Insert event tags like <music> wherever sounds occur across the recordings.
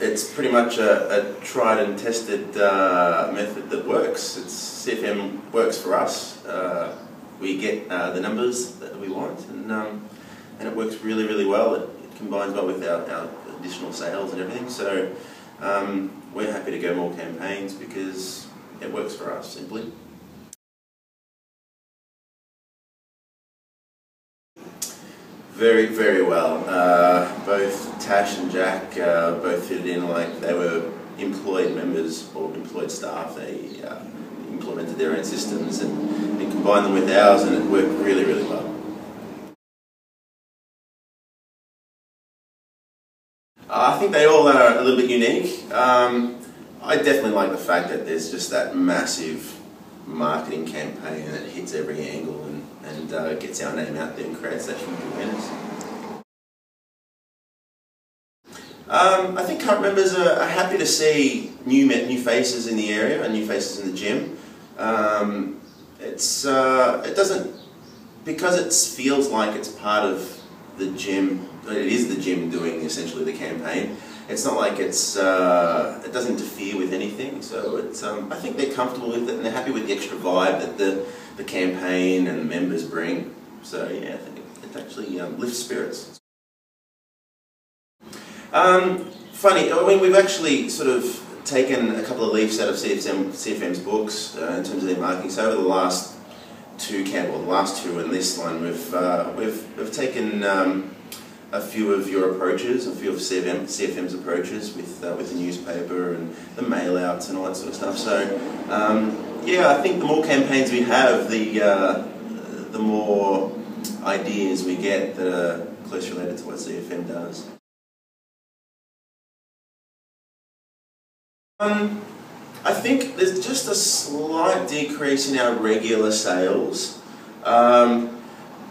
it's pretty much a, a tried and tested uh, method that works. It's CFM works for us. Uh, we get uh, the numbers that we want, and um, and it works really really well. It, it combines well with our, our, additional sales and everything. So um, we're happy to go more campaigns because it works for us simply. Very, very well. Uh, both Tash and Jack uh, both fitted in like they were employed members or employed staff. They uh, implemented their own systems and, and combined them with ours and it worked really, really well. I think they all are a little bit unique. Um, I definitely like the fact that there's just that massive marketing campaign that hits every angle and, uh, gets our name out there and creates that huge awareness. Um, I think current members are, are, happy to see new new faces in the area and new faces in the gym. Um, it's uh, it doesn't because it feels like it's part of the gym. It is the gym doing essentially the campaign it's not like it's uh, it doesn't interfere with anything. So it's um, I think they're comfortable with it and they're happy with the extra vibe that the the campaign and the members bring. So yeah, I think it actually um, lifts spirits. Um, funny, I mean we've actually sort of taken a couple of leaves out of CFM, CFM's books uh, in terms of their marketing. So over the last two camp, well, the last two and this one, we've uh, we've we've taken um, a few of your approaches, a few of CFM, CFM's approaches with uh, with the newspaper and the mail outs and all that sort of stuff. So um, yeah, I think the more campaigns we have, the uh, the more ideas we get that are close related to what CFM does. Um, I think there's just a slight decrease in our regular sales, um,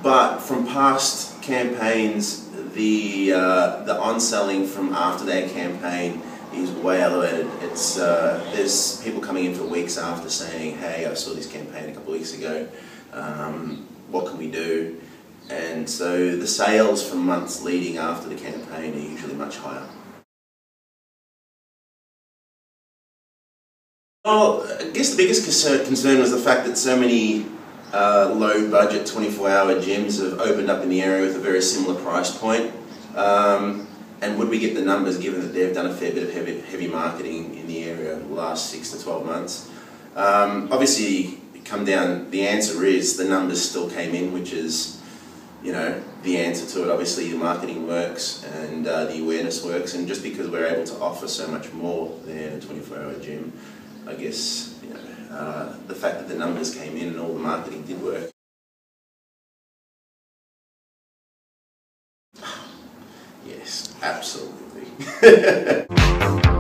but from past campaigns the uh, the on selling from after that campaign is way elevated. It's uh, there's people coming in for weeks after saying, "Hey, I saw this campaign a couple of weeks ago. Um, what can we do?" And so the sales from months leading after the campaign are usually much higher. Well, I guess the biggest concern was the fact that so many uh, low budget 24 hour gyms have opened up in the area with a very similar price point. Um, and would we get the numbers given that they've done a fair bit of heavy, heavy marketing in the area over the last six to 12 months? Um, obviously, come down, the answer is the numbers still came in, which is, you know, the answer to it. Obviously, the marketing works and uh, the awareness works, and just because we're able to offer so much more than a 24 hour gym, I guess, you know, uh, the fact that the numbers came in and all the marketing did work. <sighs> yes, absolutely. <laughs>